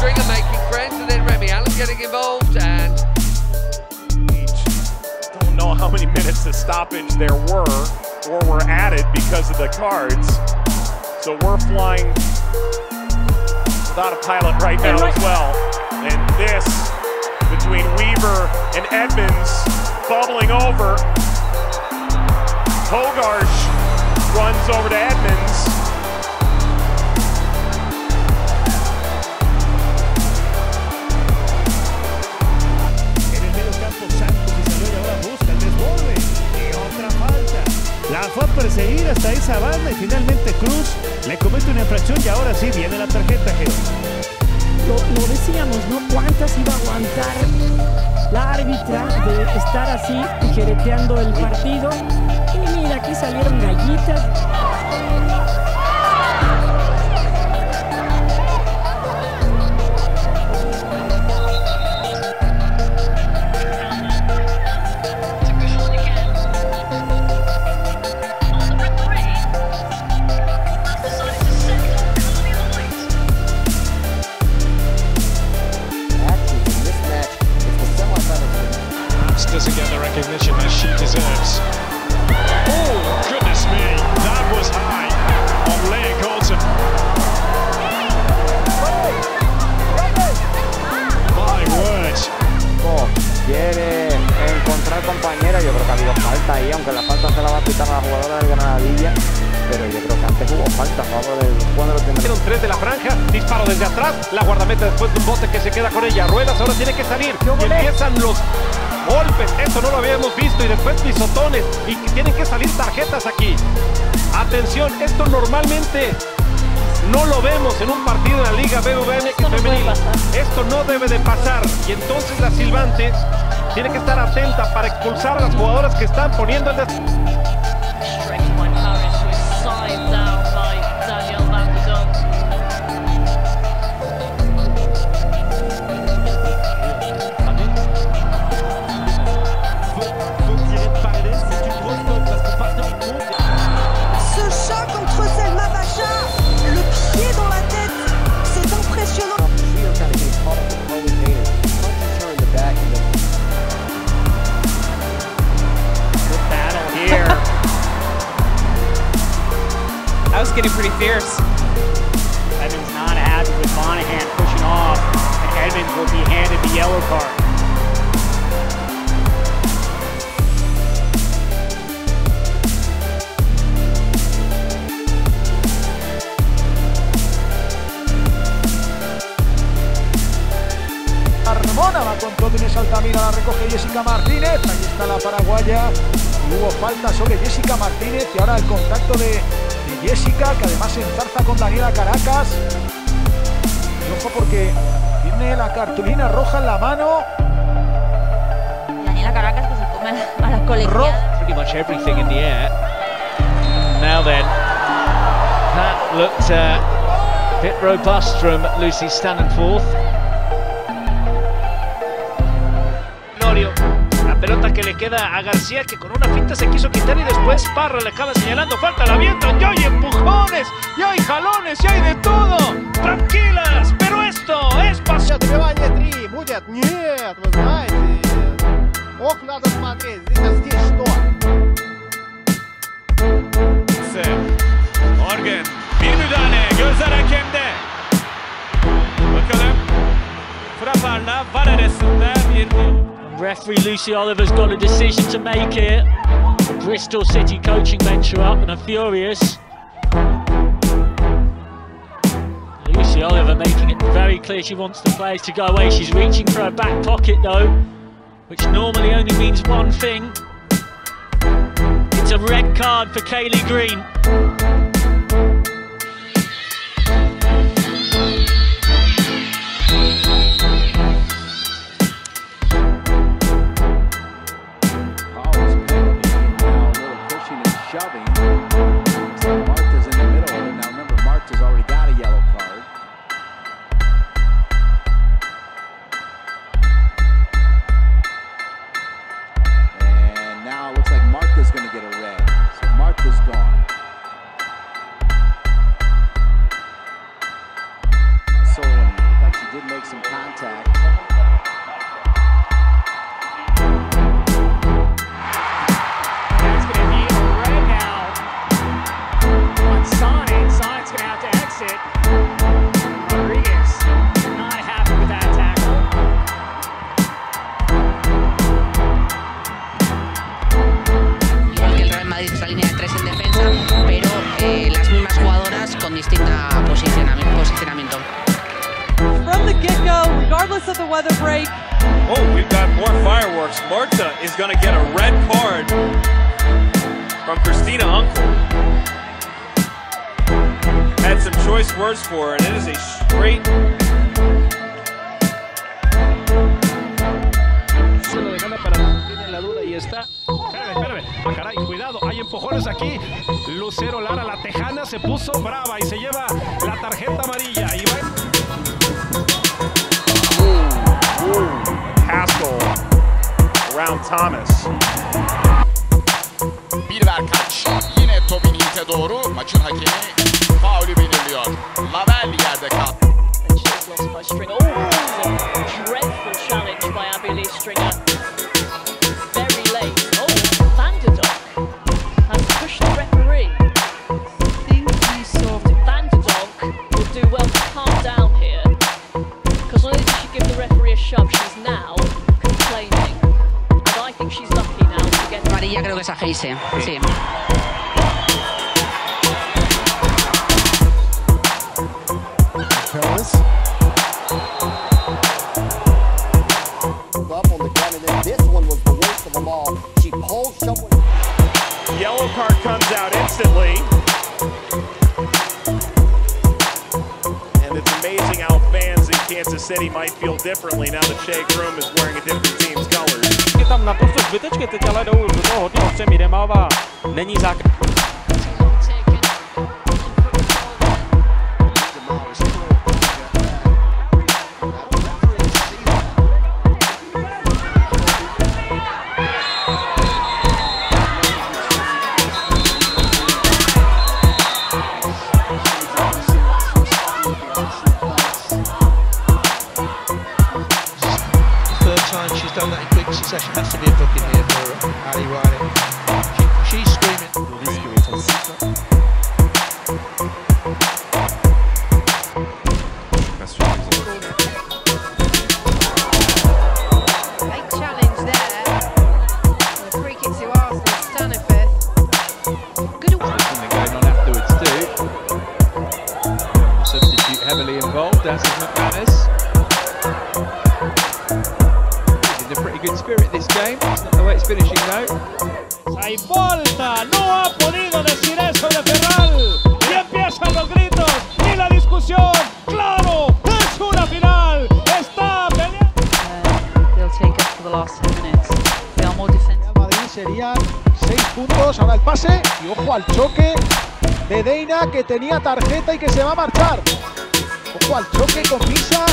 Stringer making friends, and then Remy Allen getting involved, and Don't know how many minutes of stoppage there were or were added because of the cards. So we're flying without a pilot right now as well. And this between Weaver and Edmonds bubbling over. Hogarth runs over to Edmonds. Finalmente Cruz le comete una infracción y ahora sí viene la tarjeta, Geo. Lo, decíamos, ¿no? ¿Cuántas iba a aguantar la árbitra de estar así tijereteando el partido? Y mira, aquí salieron gallitas. Yo creo que ha habido falta ahí, aunque la falta se la va a quitar a la jugadora del Granadilla, pero yo creo que antes hubo falta favor del cuadro de Hicieron tres de la franja, disparo desde atrás, la guardameta después de un bote que se queda con ella. Ruelas ahora tiene que salir y empiezan los golpes. Esto no lo habíamos visto y después pisotones y tienen que salir tarjetas aquí. Atención, esto normalmente no lo vemos en un partido en la Liga BBVA femenil. Esto no debe de pasar y entonces la silbante tiene que estar atenta para expulsar a las jugadoras que están poniendo el fierce. Evans not happy with Monahan pushing off, and Edmonds will be handed the yellow card. Carmona va con todo Inés Altamira, la recoge Jessica Martínez, ahí está la paraguaya, hubo falta sobre Jessica Martínez y ahora el contacto de Jessica, que además se enzarza con Daniela Caracas, y ojo porque tiene la cartulina roja en la mano, Daniela Caracas que se come a la colegiada. Pretty much everything in the air. Now then, that looked uh, a bit robust from Lucy Stannenforth. que le queda a García, que con una finta se quiso quitar y después Parra le acaba señalando falta, la viento y hay empujones, y hay jalones, y hay de todo. Tranquilas, pero esto es pasión. Referee Lucy Oliver's got a decision to make here. Bristol City coaching bench are up and are furious. Lucy Oliver making it very clear she wants the players to go away. She's reaching for her back pocket though, which normally only means one thing. It's a red card for Kaylee Green. did make some contact. That's going to be a now on Sonnet. Sonnet make of the weather break. Oh, we've got more fireworks. Marta is going to get a red card from Christina Uncle. Had some choice words for her, and it is a straight Se lo dejan para tiene la duda y está. Espérame, espérame. Ah, caray, cuidado, hay empujones aquí. Lucero Lara, la tejana, se puso brava y se lleva la tarjeta amarilla. Y va. Brown Thomas. Bir verkaç. Yine topin Hint'e doğru. Maçın hakemi faulü belirliyor. Lavel yerde kaldı. Oh, dreadful challenge by Abile Stringer. She pulled someone. Yellow card comes out instantly. Kansas City might feel differently now that Shea Groom is wearing a different team's colors. Je tam naprosto zbytečně teď ale jdou do toho hodně ostře. Není zákaz. Persevere. Spirit this game. It's not the way it's finishing though. Hay volta, no ha podido decir eso de Ferral. Y empiezan los gritos y la discusión. ¡Claro! ¡Es una final! ¡Está peleando! They'll take us for the last 10 minutes. They are more defensive. Madrid serían 6 puntos. Ahora el pase y ojo al choque de Deina que tenía tarjeta y que se va a marchar. Ojo al choque con Misa.